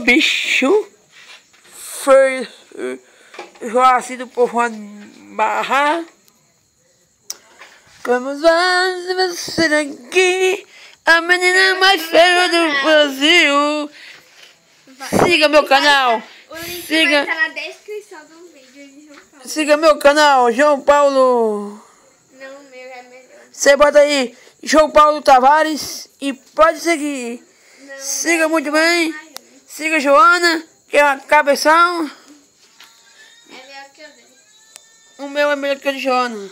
Bicho! Foi Joaci do povo barra. Como você aqui, a menina mais feia do Brasil. Siga meu canal. O link Siga. vai estar na descrição do vídeo de João Paulo. Siga meu canal, João Paulo. Não, meu é melhor. Você bota aí João Paulo Tavares e pode seguir. Não, Siga muito bem. Siga Joana, que é uma cabeção. É melhor que eu dei. O meu é melhor que o de Joana.